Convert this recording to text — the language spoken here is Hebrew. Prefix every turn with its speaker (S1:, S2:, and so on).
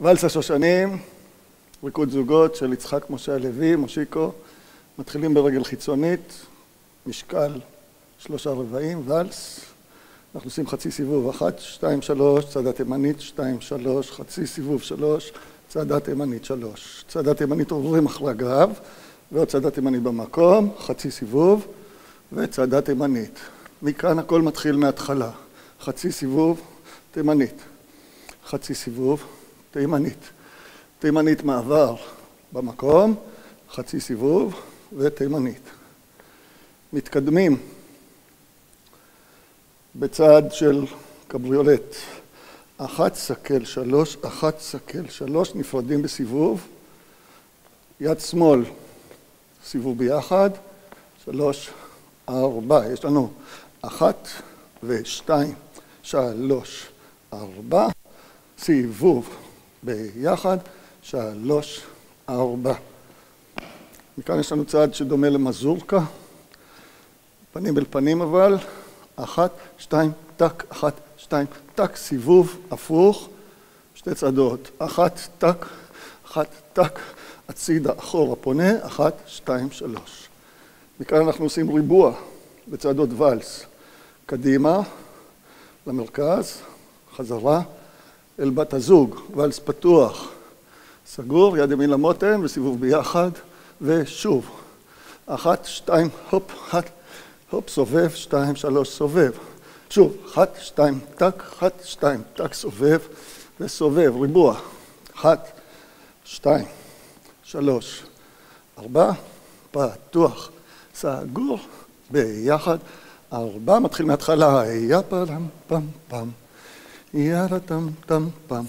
S1: ואלס השושנים, ריקוד זוגות של יצחק משה הלוי, מושיקו, מתחילים ברגל חיצונית, משקל שלושה רבעים, ואלס, אנחנו עושים חצי סיבוב, אחת, שתיים, שלוש, צעדה תימנית, שתיים, שלוש, חצי סיבוב, שלוש, צעדה תימנית, שלוש. צעדה תימנית עוברים אחרי הגב, ועוד צעדה תימנית במקום, חצי סיבוב, וצעדה תימנית. מכאן הכל מתחיל מההתחלה, חצי סיבוב, תימנית, חצי סיבוב, תימנית, תימנית מעבר במקום, חצי סיבוב ותימנית. מתקדמים. בצד של קבריולט, אחת סקל שלוש, אחת סקל שלוש, נפרדים בסיבוב, יד שמאל, סיבוב ביחד, שלוש, ארבע, יש לנו אחת ושתיים, שלוש, ארבע, סיבוב ביחד, שלוש, ארבע. מכאן יש לנו צעד שדומה למזורקה, פנים אל פנים אבל, אחת, שתיים, טק, אחת, שתיים, טק, סיבוב הפוך, שתי צעדות, אחת, טק, אחת, טק, הצידה, אחורה, פונה, אחת, שתיים, שלוש. מכאן אנחנו עושים ריבוע בצעדות ואלס, קדימה, למרכז, חזרה, אל בת הזוג, ואלס פתוח, סגור, יד ימין למותן וסיבוב ביחד, ושוב, אחת, שתיים, הופ, אחת, הופ, סובב, שתיים, שלוש, סובב, שוב, אחת, שתיים, טק, אחת, שתיים, טק, סובב, וסובב, ריבוע, אחת, שתיים, שלוש, ארבע, פתוח, סגור, ביחד, ארבע, מתחיל מההתחלה, יא פלם פם פם, Яра там там пам.